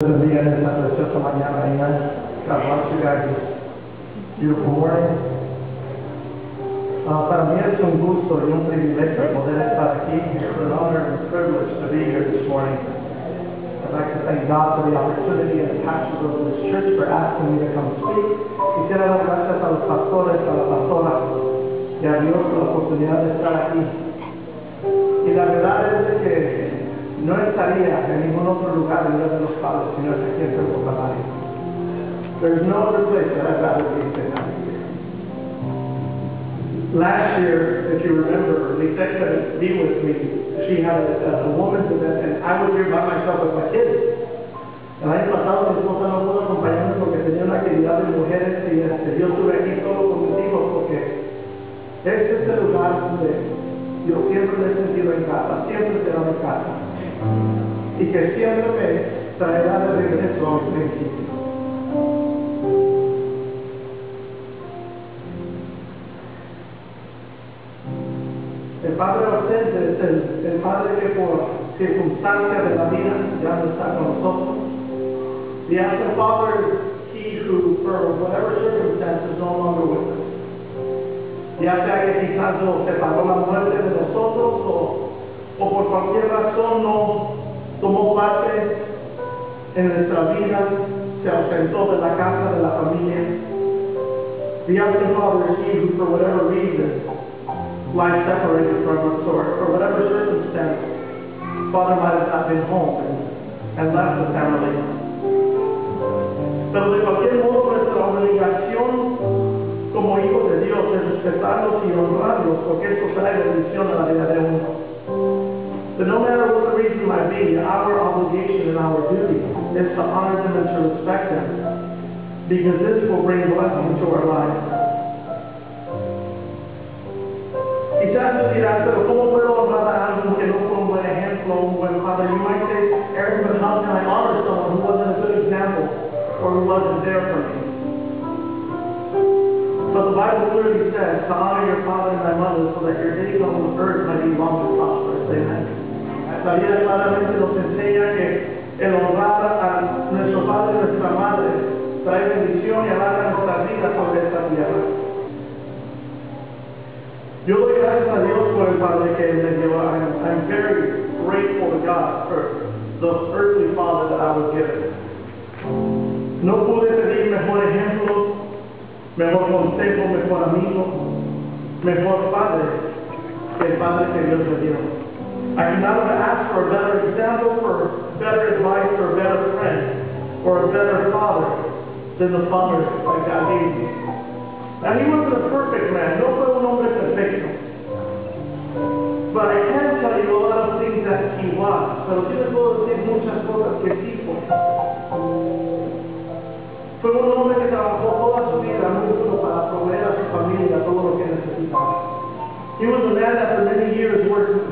bendiga en esta preciosa mañana. This beautiful morning. Ah, para mí es un gusto y un privilegio poder estar aquí. It's an honor and a privilege to be here this morning. I'd like to thank God for the opportunity and the pastors of this church for asking me to come speak. Quisiera dar gracias a los pastores, a la pastora y a Dios por la oportunidad de estar aquí. Y la verdad es que no estaría en ningún otro lugar en de los padres si no es aquí en Centro Calvario. There's no other place that I'd rather be than out. Last year, if you remember, Lisa couldn't be with me. She had a, a woman's event, and I was here by myself with my kids. El año pasado mi esposa no pudo acompañarme porque tenía una actividad de mujeres y este, yo estuve aquí solo con mis hijos porque este es el lugar donde yo siempre me he sentido en casa, siempre será mi casa y que siempre me traerá de regreso a mi principio. El padre ausente es el, el padre que por circunstancias de la vida ya no está con nosotros. The absent father he who, for whatever circumstances, no longer with us. Ya sea que quizás nos separó la muerte de nosotros o por cualquier razón no parte en nuestra vida, se ausentó de la casa, de la familia. The absent father is he who, for whatever reason, life separated from us, or for whatever circumstance, father might have not been home and, and left the family. Pero de cualquier modo, nuestra obligación como hijos de Dios es respetarlos y honrarlos, porque esto trae bendición a la vida de uno. But no matter what the reason might be, our obligation and our duty is to honor them and to respect them. Because this will bring blessing to our lives. Quizás tú dirás, pero ¿cómo puedo honrar a alguien que no fue un buen ejemplo, un padre? You might say, Eric, but how can I honor someone who wasn't a good example or who wasn't there for me? But the Bible clearly says to honor your father and thy mother so that your days on earth might be long and prosperous. Amen. La Biblia claramente nos enseña que el honrar a nuestro padre y nuestra madre trae bendición y alarga nuestra vida sobre esta tierra. Yo doy gracias a Dios por el padre que me dio. I'm, very grateful to God for the earthly father that I was given. No pude pedir mejor ejemplo, mejor consejo, mejor amigo, mejor padre que el padre que Dios me dio. I can not ask for a better example, for better advice, or a better friend, or a better father than the father that God gave me. And he wasn't a perfect man, no fue un hombre perfecto. But I can tell you a lot of things that he was. Pero sí les puedo decir muchas cosas que sí fue. Fue un hombre que trabajó toda su vida duro para proveer a su familia todo lo que necesitaba. He was a man that for many years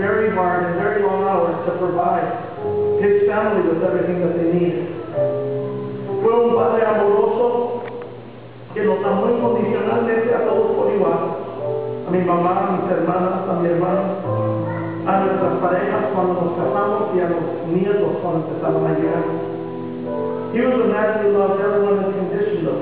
very hard and very long hours to provide his family with everything that they needed. Fue un padre amoroso que nos amó incondicionalmente a todos por igual. A mi mamá, a mis hermanas, a mi hermano, a nuestras parejas cuando nos casamos y a los nietos cuando empezaron a llegar. He was a man who loved everyone unconditionally.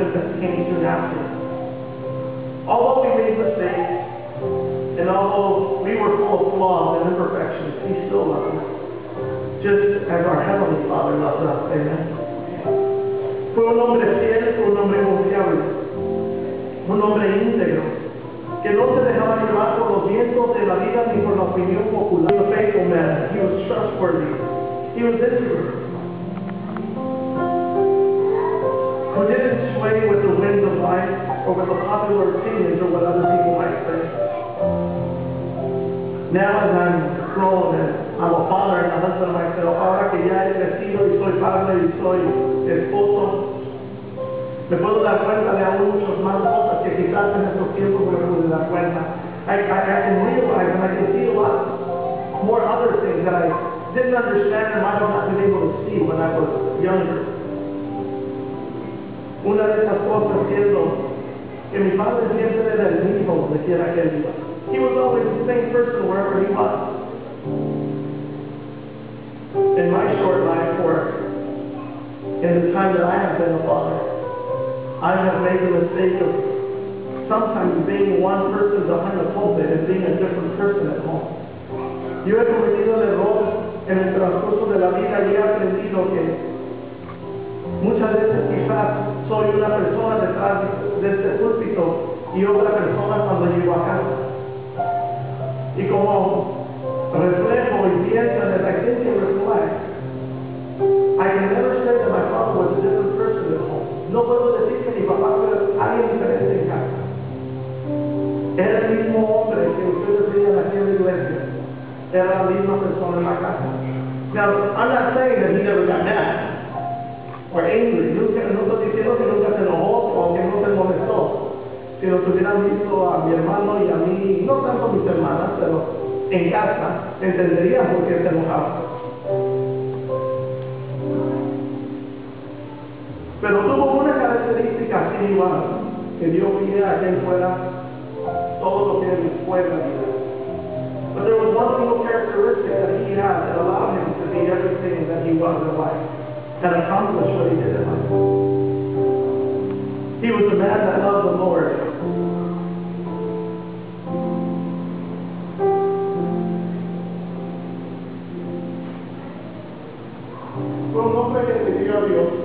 Grandchildren that came soon after. Although we made mistakes, and although we were full of flaws and imperfections, he still loved us. Just as our Heavenly Father loves us. Amen. Fue un hombre fiel, fue un hombre confiable, un hombre íntegro, que no se dejaba llevar por los vientos de la vida ni por la opinión popular. He was faithful man. He was trustworthy. He was integral. Who didn't sway with the winds of life or with the popular opinions or what other people might say. Now as I'm grown and I'm a father and a husband myself, ahora que ya he crecido y soy padre y soy esposo, me puedo dar cuenta de aún muchas más cosas que quizás en estos tiempos me pude dar cuenta. I, I, I can realize and I can see a lot more other things that I didn't understand and might have not been able to see when I was younger. Una de esas cosas siendo que mi padre siempre era el mismo donde quiera que él iba. He was always the same person wherever he was. In my short life work, in the time that I have been a father, I have made the mistake of sometimes being one person behind the pulpit and being a different person at home. Yo he cometido el error en el transcurso de la vida y he aprendido que muchas veces quizás soy una persona detrás de este púlpito y otra persona cuando llego a casa. Y como reflejo y pienso en el and reflect, I can never say that my father was a different person at home. No puedo decir que mi papá fue alguien diferente en casa. Era el mismo hombre que ustedes veían aquí en la iglesia. Era la misma persona en la casa. Now, I'm not saying that he never got mad or angry. Nunca, no estoy diciendo que nunca se enojó o que no se molestó. Si nos hubieran visto a mi hermano y a mí, no tanto mis hermanas, pero en casa, entenderían por qué se enojaba. Pero tuvo una característica así igual, que dio pie a quien fuera todo lo que él fue en la vida. But there was one single characteristic that he had that allowed him to be everything that he was in life and accomplish what he did in life. He was a man that loved the Lord. Fue un hombre que Dios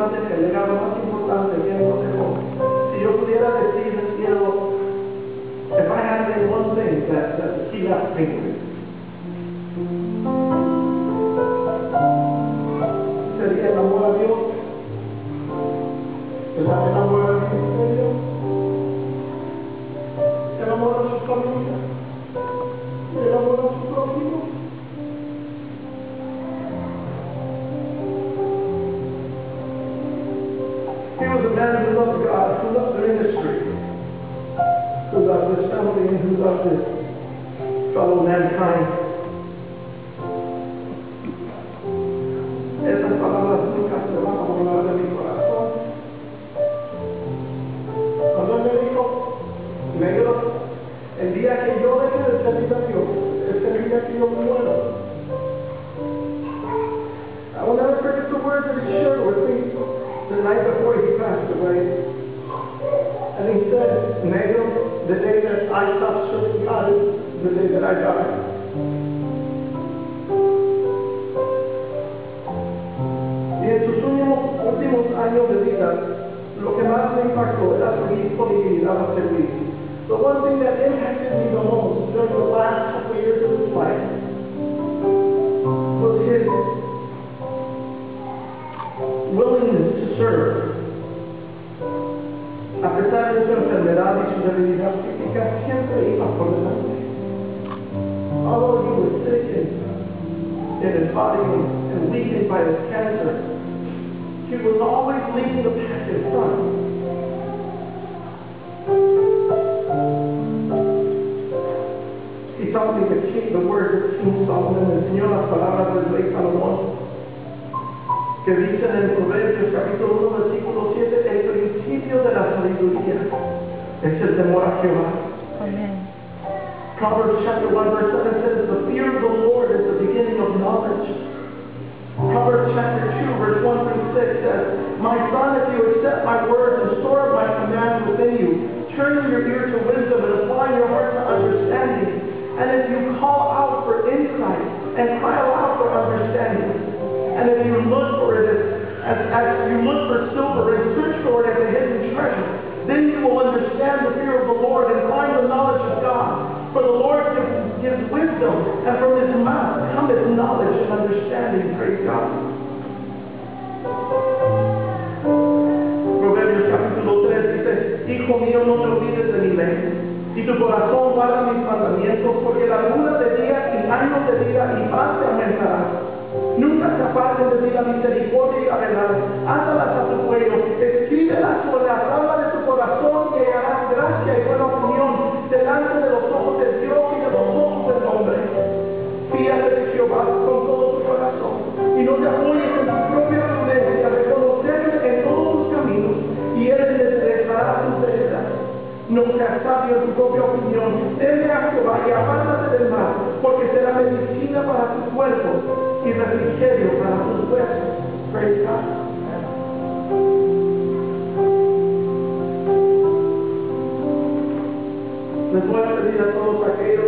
más importante, el legado más importante que dejó. Si yo pudiera decir, cielo, if I had say one thing that, that he left this años de vida, lo que más me impactó era su disponibilidad a servir. The one thing that impacted me the most during the last couple years of his life was his willingness to serve. A pesar de su enfermedad y su debilidad física, siempre iba por delante. Although he was sick in, in his body and, and weakened by his cancer, he was always leading the pack in front. He taught me the, king, the words of King Solomon, enseñó las palabras del rey Salomón que dicen en Proverbios capítulo 1, versículo 7, el principio de la sabiduría es el temor a Jehová. Amen. Proverbs chapter 1, verse 7 says, the fear of the Lord is the beginning of knowledge. Proverbs chapter 2, verse 1 through 6 says, My son, if you accept my words and store up my commands within you, turn your ear to wisdom and apply your heart to understanding. And if you call out for insight and cry aloud for understanding, and if you look for it as, as, you look for silver and search for it as a hidden treasure, then you will understand understanding. Praise God. Proverbios capítulo 3 dice, Hijo mío, no te olvides de mi ley, y tu corazón guarda mis mandamientos, porque la luna de día y años de vida y paz te aumentará. Nunca se aparten de ti la misericordia y la verdad. Átalas a tu cuello, escríbelas sobre la rama apártate del mal, porque será medicina para tu cuerpo y refrigerio para tus huesos. Praise God. Les voy a pedir a todos aquellos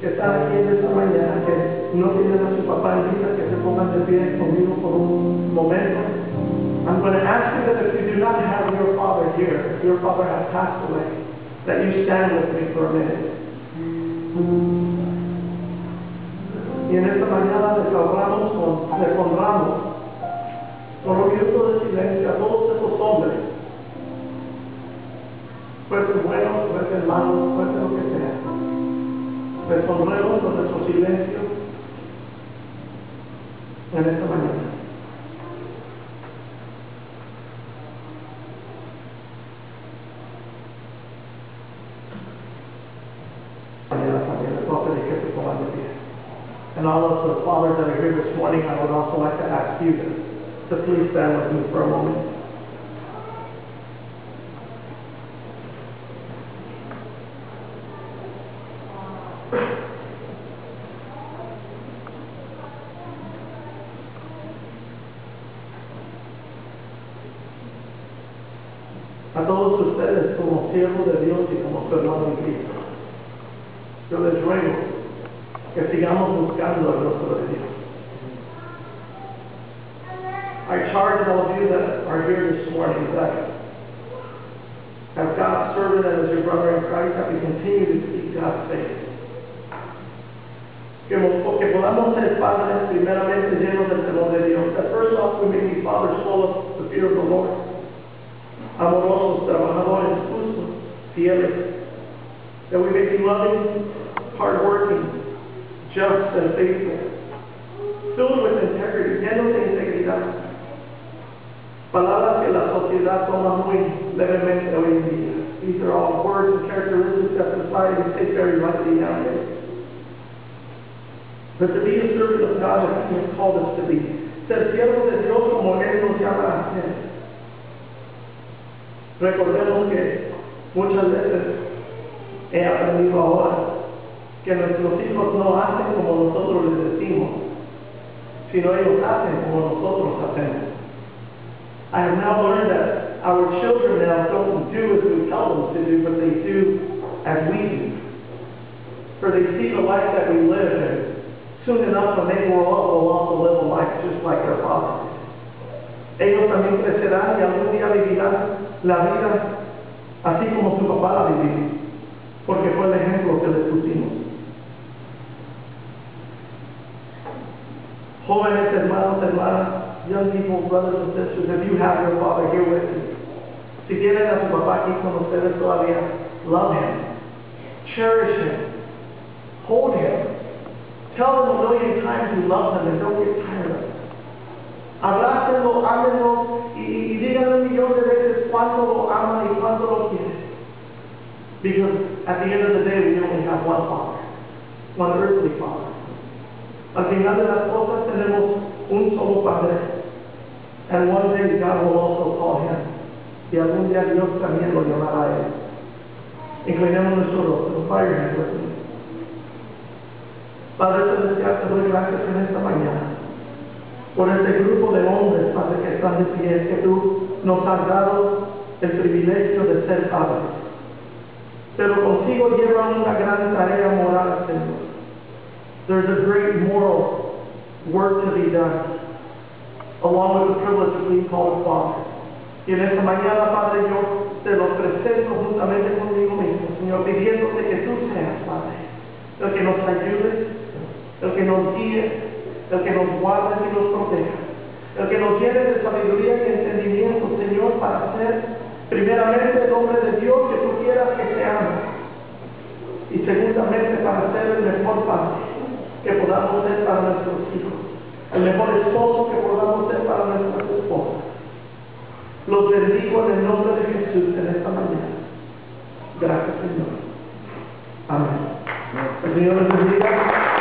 que están aquí en esta mañana, que no tienen a su papá en vida, que se pongan de pie conmigo por un momento. I'm going to ask you that if you do not have your father here, your father has passed away, that you stand with me for a minute. Y en esta mañana les honramos con, les honramos con un minuto de silencio a todos esos hombres fuesen buenos, fuesen malos, fuesen lo que sea. Les honremos con nuestro silencio en esta. Mañana to ask you to, to please stand with me for a moment. a todos ustedes como siervos de Dios y como su hermano en Cristo. Yo les ruego que sigamos buscando el rostro de Dios. I charge all of you that are here this morning that as God's servant and as your brother in Christ, that we continue to seek God's face. Que, mo- que podamos ser padres primeramente llenos del temor de Dios. That first off we may be fathers full of the fear of the Lord amorosos, trabajadores, justos, fieles. That we may be loving, hardworking, just and faithful, filled with Palabras que la sociedad toma muy levemente hoy en día. These are all words and characteristics that society takes very lightly nowadays. But to be a servant of God as He has called us to be. Ser siervo de Dios como Él nos llama a ser. Recordemos que muchas veces he aprendido ahora que nuestros hijos no hacen como nosotros les decimos, sino ellos hacen como nosotros hacemos. I have now learned that our children now don't do as we tell them to do, but they do as we do. For they see the life that we live, and soon enough when they grow up, will also live a life just like their father. Ellos también crecerán y algún día vivirán la vida así como su papá la vivió, porque fue el ejemplo que les pusimos. Jóvenes hermanos, hermanas, young people, brothers and sisters, if you have your father here with you, si tienen a su papá aquí con ustedes todavía, love him, cherish him, hold him, tell him a million times you love him and don't get tired of it. Abrácenlo, ámenlo y, y díganle un millón de veces cuánto lo aman y cuánto lo quieren. Because at the end of the day, we only have one Father, one earthly Father. Al final de las cosas tenemos un solo Padre. And one day God will also call him. Y algún día Dios también lo llamará a él. Inclinemos nuestro rostro. Your head with me. Padre Celestial, gracias en esta mañana por este grupo de hombres, Padre, que están de pie, que tú nos has dado el privilegio de ser padres. Pero consigo lleva una gran tarea moral, Señor. There's a great moral work to be done, along with the privilege of being called father. Y en esta mañana, Padre, yo te lo presento juntamente conmigo mismo, Señor, pidiéndote que tú seas, Padre, el que nos ayude, el que nos guíe, el que nos guarde y nos proteja, el que nos llene de sabiduría y entendimiento, Señor, para ser primeramente el hombre de Dios que tú quieras que seamos, y segundamente para ser el mejor padre que podamos ser para nuestros hijos, el mejor esposo que podamos ser para nuestras esposas. Los bendigo en el nombre de Jesús en esta mañana. Gracias, Señor. Amén. El Señor les bendiga.